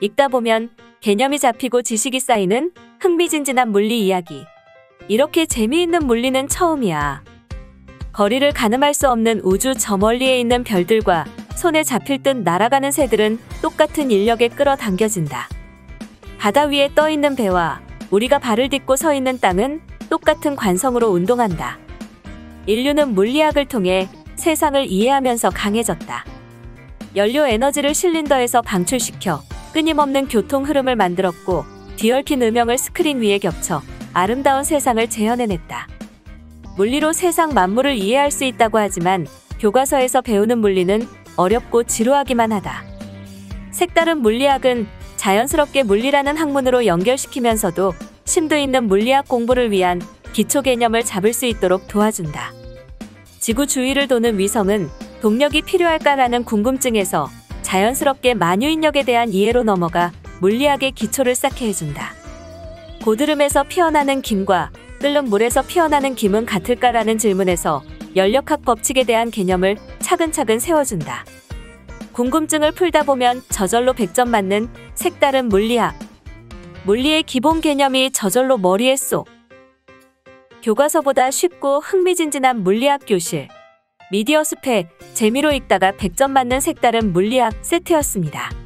읽다 보면 개념이 잡히고 지식이 쌓이는 흥미진진한 물리 이야기. 이렇게 재미있는 물리는 처음이야. 거리를 가늠할 수 없는 우주 저 멀리에 있는 별들과 손에 잡힐 듯 날아가는 새들은 똑같은 인력에 끌어당겨진다. 바다 위에 떠 있는 배와 우리가 발을 딛고 서 있는 땅은 똑같은 관성으로 운동한다. 인류는 물리학을 통해 세상을 이해하면서 강해졌다. 연료 에너지를 실린더에서 방출시켜 끊임없는 교통 흐름을 만들었고 뒤얽힌 음영을 스크린 위에 겹쳐 아름다운 세상을 재현해냈다. 물리로 세상 만물을 이해할 수 있다고 하지만 교과서에서 배우는 물리는 어렵고 지루하기만 하다. 색다른 물리학은 자연스럽게 물리라는 학문으로 연결시키면서도 심도 있는 물리학 공부를 위한 기초 개념을 잡을 수 있도록 도와준다. 지구 주위를 도는 위성은 동력이 필요할까라는 궁금증에서 자연스럽게 만유인력에 대한 이해로 넘어가 물리학의 기초를 쌓게 해준다. 고드름에서 피어나는 김과 끓는 물에서 피어나는 김은 같을까라는 질문에서 연력학 법칙에 대한 개념을 차근차근 세워준다. 궁금증을 풀다 보면 저절로 100점 맞는 색다른 물리학. 물리의 기본 개념이 저절로 머리에 쏙. 교과서보다 쉽고 흥미진진한 물리학 교실. 미디어 스펙, 재미로 읽다가 100점 맞는 색다른 물리학 세트였습니다.